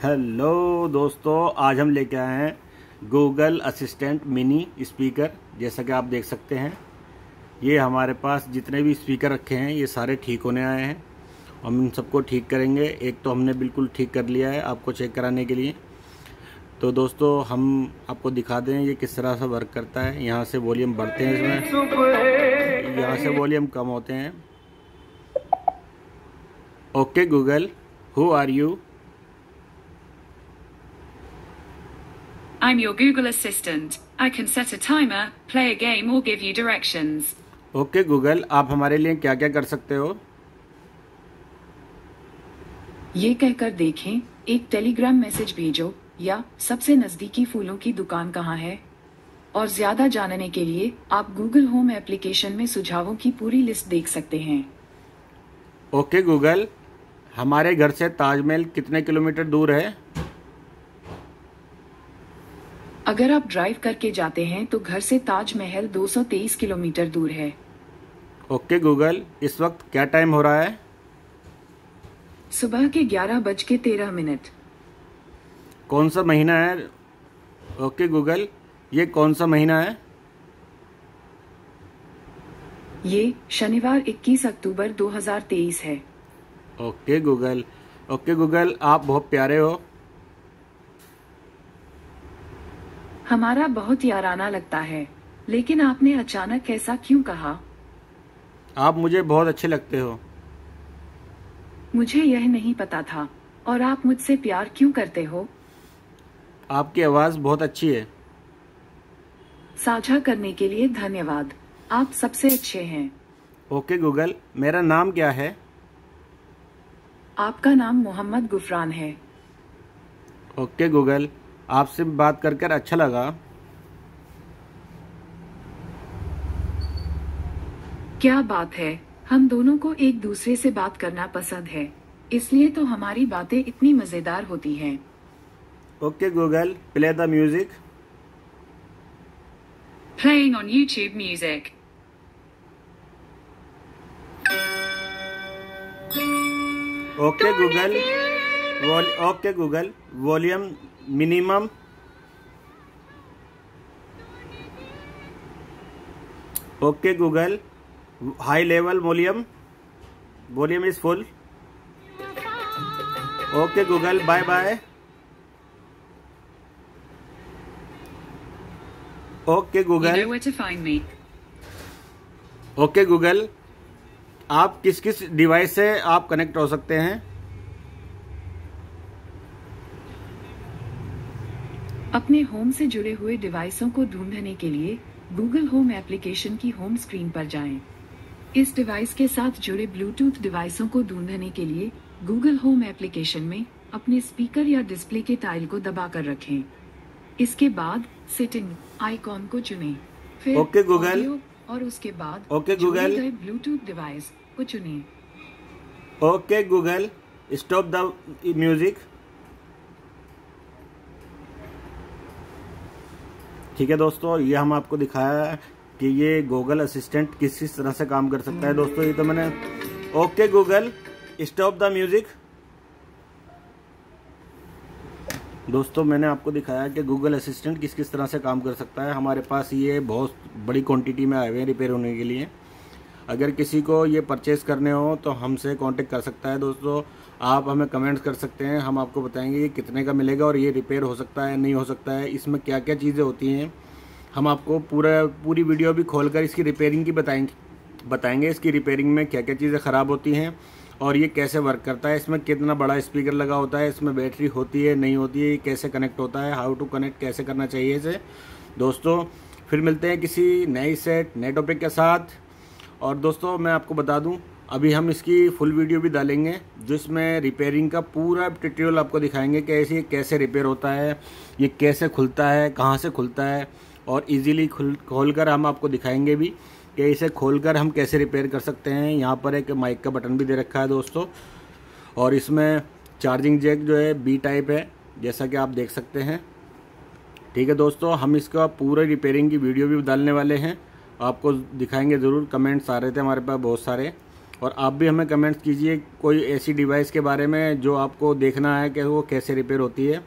Hello दोस्तों, आज हम लेके आए हैं गूगल असिस्टेंट मिनी स्पीकर जैसा कि आप देख सकते हैं। ये हमारे पास जितने भी स्पीकर रखे हैं, ये सारे ठीक होने आए हैं। हम इन सबको ठीक करेंगे। एक तो हमने बिल्कुल ठीक कर लिया है आपको चेक कराने के लिए। तो दोस्तों, हम आपको दिखा दें ये किस तरह से वर्क करता है। यहाँ से वॉल्यूम बढ़ते हैं इसमें। यहाँ से वॉल्यूम कम होते हैं। Okay Google who are you I'm your Google Assistant. I can set a timer, play a game, or give you directions. Okay Google आप हमारे लिए क्या क्या कर सकते हो ये कहकर देखें एक टेलीग्राम मैसेज भेजो या सबसे नजदीकी फूलों की दुकान कहाँ है और ज़्यादा जानने के लिए आप गूगल होम एप्लीकेशन में सुझावों की पूरी लिस्ट देख सकते हैं ओके okay, गूगल हमारे घर से ताजमहल कितने किलोमीटर दूर है अगर आप ड्राइव करके जाते हैं तो घर से ताजमहल 223 किलोमीटर दूर है। ओके गूगल इस वक्त क्या टाइम हो रहा है? सुबह के ग्यारह बज के तेरह मिनट। कौन सा महीना है? ओके गूगल ये कौन सा महीना है? ये शनिवार 21 अक्टूबर 2023 है। ओके गूगल ओके गूगल आप बहुत प्यारे हो। हमारा बहुत याराना लगता है लेकिन आपने अचानक ऐसा क्यों कहा? आप मुझे बहुत अच्छे लगते हो। मुझे यह नहीं पता था और आप मुझसे प्यार क्यों करते हो? आपकी आवाज़ बहुत अच्छी है। साझा करने के लिए धन्यवाद। आप सबसे अच्छे हैं। ओके गूगल मेरा नाम क्या है? आपका नाम मोहम्मद गुफरान है। ओके गूगल आपसे बात कर कर अच्छा लगा। क्या बात है? हम दोनों को एक दूसरे से बात करना पसंद है। इसलिए तो हमारी बातें इतनी मज़ेदार होती हैं। Okay Google play the music. Playing on YouTube Music. Okay Google. Okay Google volume minimum. Okay Google high level volume. Volume is full. Okay Google bye bye. Okay Google. Okay Google आप किस किस device से आप connect हो सकते हैं? अपने home से जुड़े हुए डिवाइसों को ढूँढने के लिए गूगल होम एप्लीकेशन की होम स्क्रीन पर जाएँ। इस डिवाइस के साथ जुड़े ब्लूटूथ डिवाइसों को ढूँढने के लिए गूगल होम एप्लीकेशन में अपने स्पीकर या डिस्प्ले के टाइल को दबाकर रखें इसके बाद सेटिंग आइकॉन को चुनें फिर ओके, गूगल। और उसके बाद ओके, गूगल। ब्लूटूथ डिवाइस को चुनें okay Google stop the music ठीक है दोस्तों, ये हम आपको दिखाया है कि ये गूगल असिस्टेंट किस किस तरह से काम कर सकता है दोस्तों, ये तो मैंने okay Google stop the music दोस्तों, मैंने आपको दिखाया कि गूगल असिस्टेंट किस किस तरह से काम कर सकता है। हमारे पास ये बहुत बड़ी क्वांटिटी में आए हुए हैं रिपेयर होने के लिए। अगर किसी को ये परचेज़ करने हो तो हमसे कांटेक्ट कर सकता है दोस्तों। आप हमें कमेंट्स कर सकते हैं, हम आपको बताएँगे ये कितने का मिलेगा और ये रिपेयर हो सकता है, नहीं हो सकता है। इसमें क्या क्या चीज़ें होती हैं, हम आपको पूरा, पूरी वीडियो भी खोलकर इसकी रिपेयरिंग की बताएँगे बताएँगे। इसकी रिपेयरिंग में क्या क्या चीज़ें ख़राब होती हैं और ये कैसे वर्क करता है, इसमें कितना बड़ा स्पीकर लगा होता है, इसमें बैटरी होती है, नहीं होती है कैसे कनेक्ट होता है हाउ टू कनेक्ट कैसे करना चाहिए इसे। दोस्तों, फिर मिलते हैं किसी नई सेट नए टॉपिक के साथ। और दोस्तों, मैं आपको बता दूँ, अभी हम इसकी फुल वीडियो भी डालेंगे, जिसमें रिपेयरिंग का पूरा ट्यूटोरियल आपको दिखाएँगे कि ऐसे कैसे रिपेयर होता है, ये कैसे खुलता है, कहाँ से खुलता है, और इजीली खुल खोल कर हम आपको दिखाएँगे भी कि इसे खोलकर हम कैसे रिपेयर कर सकते हैं। यहाँ पर एक माइक का बटन भी दे रखा है दोस्तों, और इसमें चार्जिंग जैक जो है बी टाइप है, जैसा कि आप देख सकते हैं। ठीक है दोस्तों, हम इसका पूरा रिपेयरिंग की वीडियो भी डालने वाले हैं। आपको दिखाएँगे ज़रूर। कमेंट्स आ रहे थे हमारे पास बहुत सारे। और आप भी हमें कमेंट्स कीजिए कोई ऐसी डिवाइस के बारे में जो आपको देखना है कि वो कैसे रिपेयर होती है।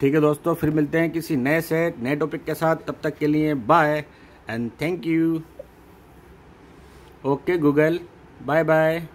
ठीक है दोस्तों, फिर मिलते हैं किसी नए सेट नए टॉपिक के साथ। तब तक के लिए bye and thank you okay Google bye bye